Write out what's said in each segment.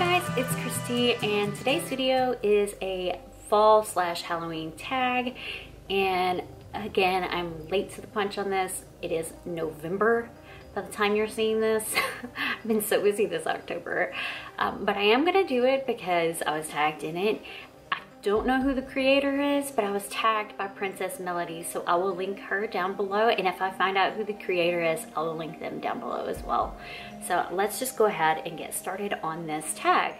guys, it's Christy and today's video is a fall slash Halloween tag and again I'm late to the punch on this. It is November by the time you're seeing this. I've been so busy this October um, but I am gonna do it because I was tagged in it. I don't know who the creator is but I was tagged by Princess Melodie so I will link her down below and if I find out who the creator is I'll link them down below as well. So let's just go ahead and get started on this tag.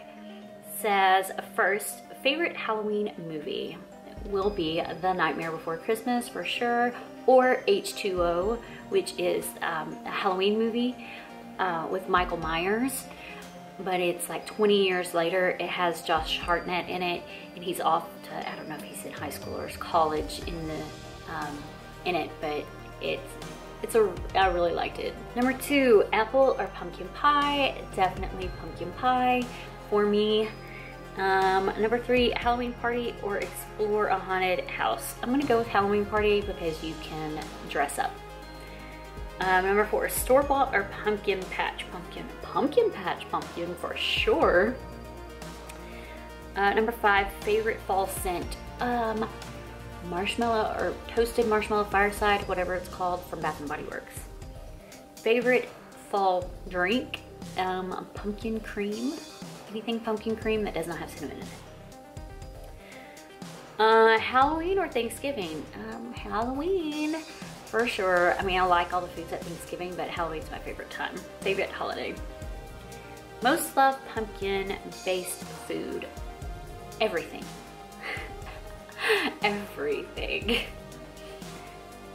says first, favorite Halloween movie will be The Nightmare Before Christmas for sure, or H2O, which is um, a Halloween movie uh, with Michael Myers. But it's like 20 years later. It has Josh Hartnett in it, and he's off to, I don't know if he's in high school or college in the um, in it, but it's it's a, I really liked it. Number two, apple or pumpkin pie. Definitely pumpkin pie for me. Um, number three, Halloween party or explore a haunted house. I'm gonna go with Halloween party because you can dress up. Um, number four, store-bought or pumpkin patch pumpkin. Pumpkin patch pumpkin for sure. Uh, number five, favorite fall scent. Um, marshmallow or toasted marshmallow fireside, whatever it's called from Bath and Body Works. Favorite fall drink, um, pumpkin cream. Anything pumpkin cream that does not have cinnamon in it. Uh, Halloween or Thanksgiving? Um, Halloween for sure. I mean, I like all the foods at Thanksgiving, but Halloween's my favorite time. Favorite holiday. Most love pumpkin based food. Everything. everything.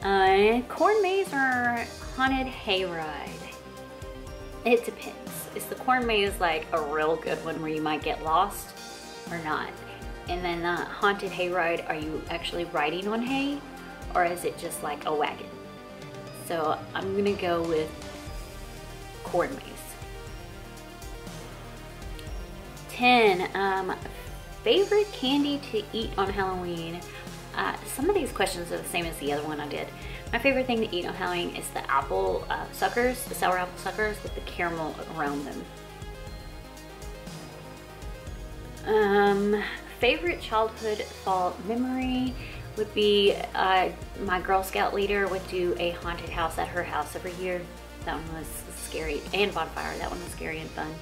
Uh, corn maze or haunted hayride? It depends. Is the corn maze like a real good one where you might get lost or not? And then the haunted hayride, are you actually riding on hay or is it just like a wagon? So I'm gonna go with corn maze. 10, um, favorite candy to eat on Halloween? Uh, some of these questions are the same as the other one I did. My favorite thing to eat on Halloween is the apple uh, suckers, the sour apple suckers with the caramel around them. Um, favorite childhood fall memory would be uh, my Girl Scout leader would do a haunted house at her house every year. That one was scary, and bonfire, that one was scary and fun.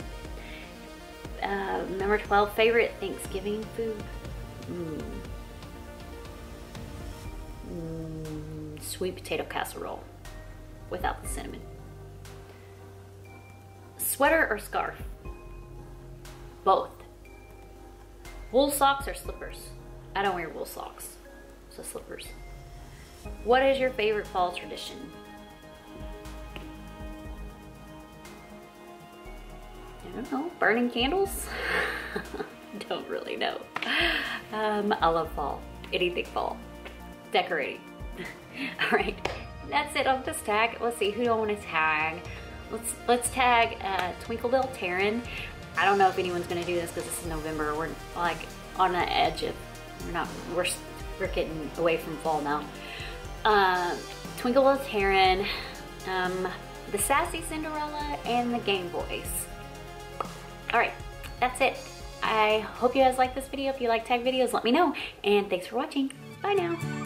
Uh, number 12, favorite Thanksgiving food? Mm. Mm, sweet potato casserole without the cinnamon. Sweater or scarf? Both. Wool socks or slippers? I don't wear wool socks, slippers. What is your favorite fall tradition? I don't know, burning candles? don't really know. Um, I love fall, anything fall. Decorating. All right, that's it on this tag. Let's see, who do I want to tag? Let's let's tag uh, Twinklebell Terryn. I don't know if anyone's gonna do this because this is November. We're like on the edge of, we're not, we're, we're getting away from fall now. Uh, Twinklebell Terryn, um, the Sassy Cinderella, and the Gayme Boyz. All right, that's it. I hope you guys like this video. If you like tag videos, let me know. And thanks for watching. Bye now.